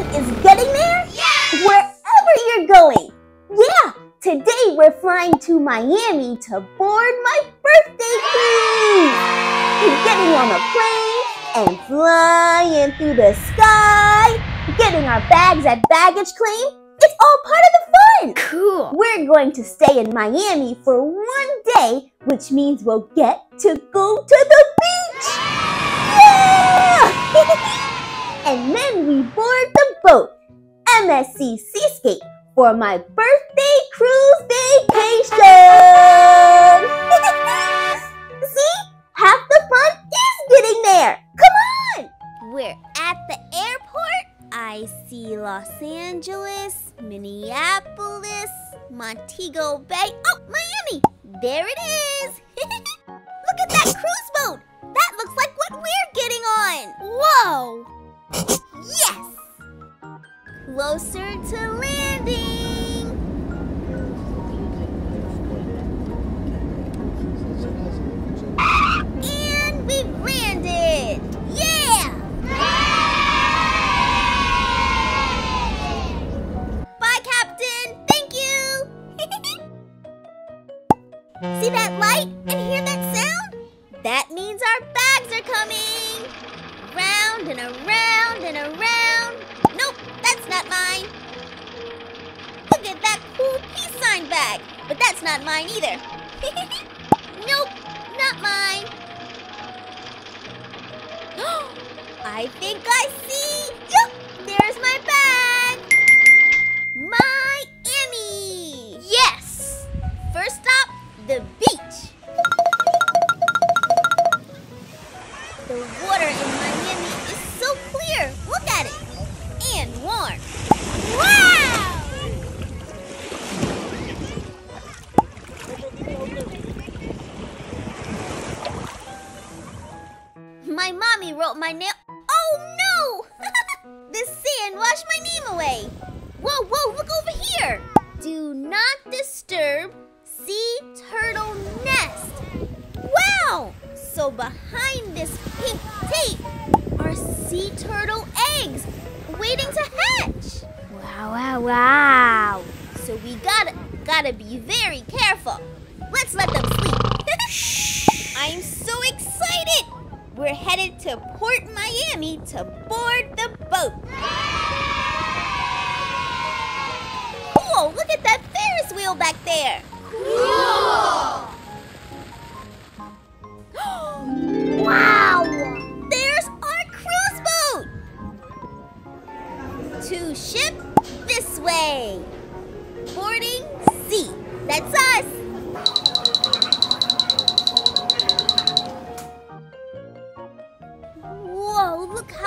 is getting there? Yeah! Wherever you're going. Yeah, today we're flying to Miami to board my birthday cruise. We're getting on a plane and flying through the sky, getting our bags at baggage claim. It's all part of the fun. Cool. We're going to stay in Miami for one day, which means we'll get to go to the beach. Yeah! and then we board the boat, MSC Seascape, for my birthday cruise vacation. See? Half the fun is getting there. Come on! We're at the airport. I see Los Angeles, Minneapolis, Montego Bay. Oh, Miami! There it is! Look at that cruise Closer to landing! And we've landed! Yeah! Bye, Captain! Thank you! See that light and hear that sound? That means our bags are coming! Round and around and around. That cool peace sign bag. But that's not mine either. nope, not mine. I think I Wrote my name. Oh no! the sand washed my name away. Whoa, whoa, look over here. Do not disturb sea turtle nest. Wow! So behind this pink tape are sea turtle eggs waiting to hatch. Wow, wow, wow. So we gotta gotta be very careful. Let's let them sleep. I'm so excited. We're headed to Port Miami to board the boat. Cool, look at that Ferris wheel back there.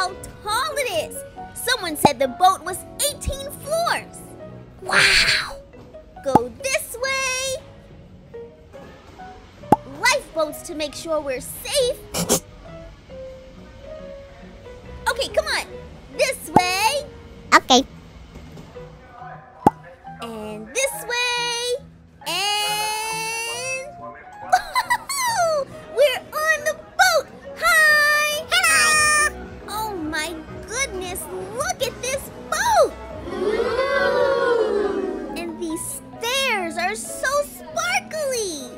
How tall it is. Someone said the boat was 18 floors. Wow! Go this way. Lifeboats to make sure we're safe. Are so sparkly!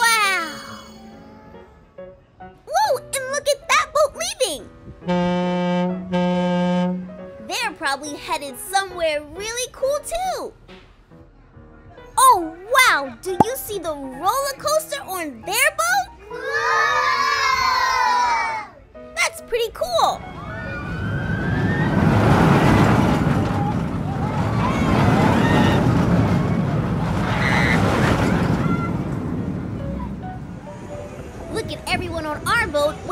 Wow! Whoa, and look at that boat leaving! They're probably headed somewhere really cool too! Oh, wow! Do you see the roller coaster on their boat? That's pretty cool!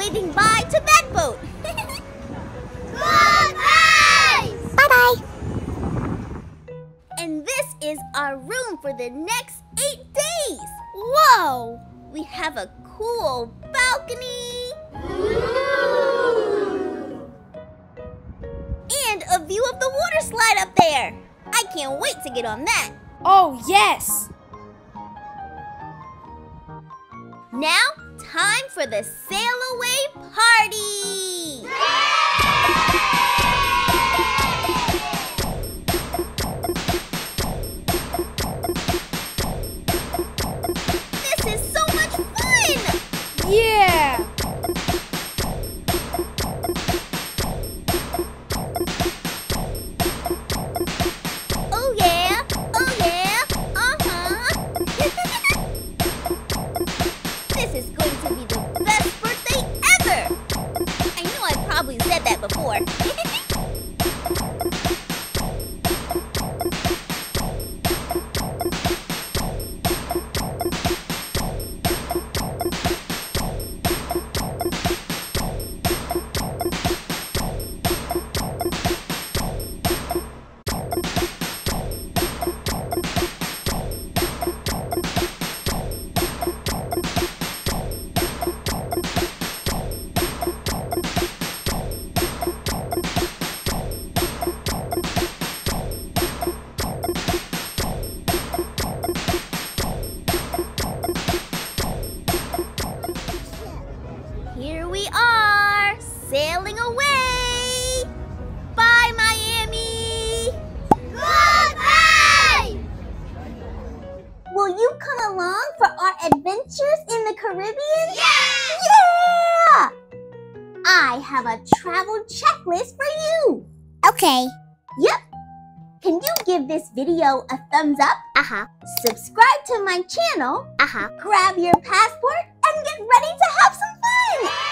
Waving bye to that boat! Goodbye! Bye bye. And this is our room for the next eight days. Whoa! We have a cool balcony. And a view of the water slide up there. I can't wait to get on that. Oh, yes! Now, time for the sail away party. Caribbean? Yeah! Yeah! I have a travel checklist for you. Okay. Yep. Can you give this video a thumbs up? Uh-huh. Subscribe to my channel, Uh-huh. grab your passport, and get ready to have some fun!